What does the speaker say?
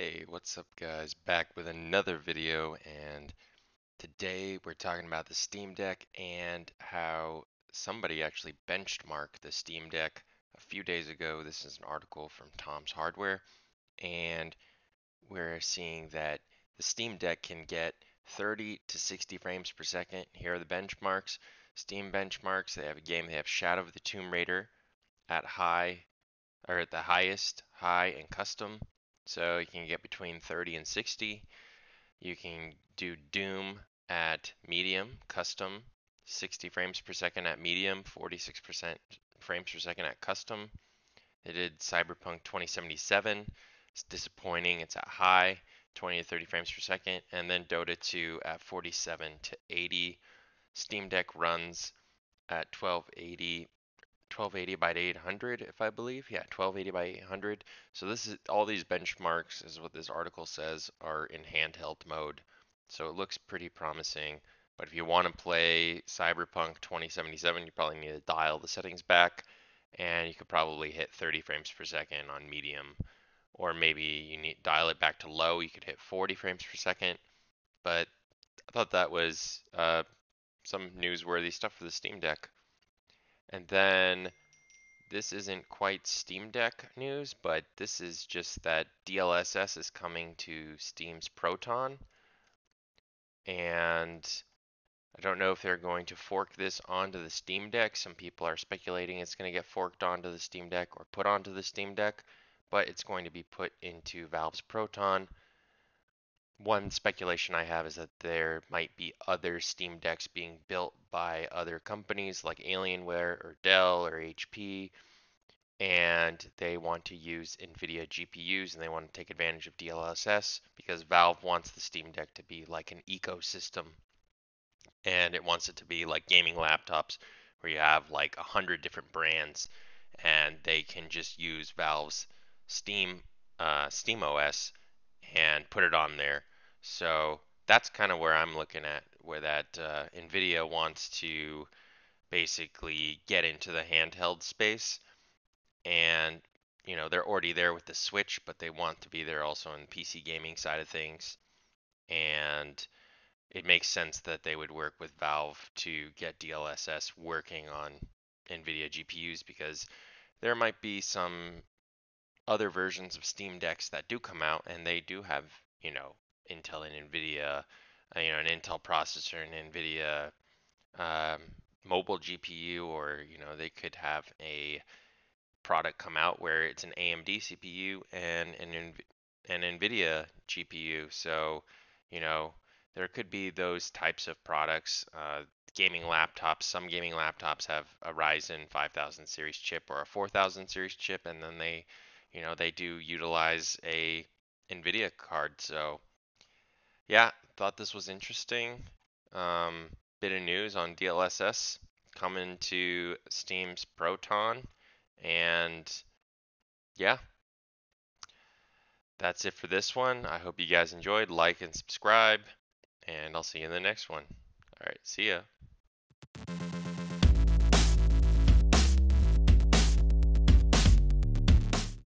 Hey, what's up guys? Back with another video and today we're talking about the Steam Deck and how somebody actually benchmarked the Steam Deck a few days ago. This is an article from Tom's Hardware and we're seeing that the Steam Deck can get 30 to 60 frames per second. Here are the benchmarks. Steam benchmarks, they have a game, they have Shadow of the Tomb Raider at high or at the highest, high and custom so you can get between 30 and 60. You can do Doom at medium, custom, 60 frames per second at medium, 46% frames per second at custom. They did Cyberpunk 2077. It's disappointing. It's at high, 20 to 30 frames per second. And then Dota 2 at 47 to 80. Steam Deck runs at 1280 1280 by 800 if I believe. Yeah, 1280 by 800. So this is all these benchmarks is what this article says are in handheld mode. So it looks pretty promising. But if you want to play Cyberpunk 2077, you probably need to dial the settings back and you could probably hit 30 frames per second on medium or maybe you need dial it back to low, you could hit 40 frames per second. But I thought that was uh, some newsworthy stuff for the Steam Deck. And then this isn't quite Steam Deck news, but this is just that DLSS is coming to Steam's Proton. And I don't know if they're going to fork this onto the Steam Deck. Some people are speculating it's going to get forked onto the Steam Deck or put onto the Steam Deck, but it's going to be put into Valve's Proton one speculation I have is that there might be other Steam Decks being built by other companies like Alienware or Dell or HP, and they want to use NVIDIA GPUs and they want to take advantage of DLSS because Valve wants the Steam Deck to be like an ecosystem and it wants it to be like gaming laptops where you have like a hundred different brands and they can just use Valve's Steam uh, Steam OS and put it on there. So that's kind of where I'm looking at, where that uh, NVIDIA wants to basically get into the handheld space. And, you know, they're already there with the Switch, but they want to be there also in the PC gaming side of things. And it makes sense that they would work with Valve to get DLSS working on NVIDIA GPUs because there might be some other versions of Steam Decks that do come out and they do have, you know, Intel and NVIDIA, uh, you know, an Intel processor and NVIDIA um, mobile GPU, or you know, they could have a product come out where it's an AMD CPU and an an NVIDIA GPU. So, you know, there could be those types of products. Uh, gaming laptops, some gaming laptops have a Ryzen 5000 series chip or a 4000 series chip, and then they you know, they do utilize a NVIDIA card. So yeah, thought this was interesting. Um, bit of news on DLSS coming to Steam's Proton. And yeah, that's it for this one. I hope you guys enjoyed. Like and subscribe, and I'll see you in the next one. All right, see ya.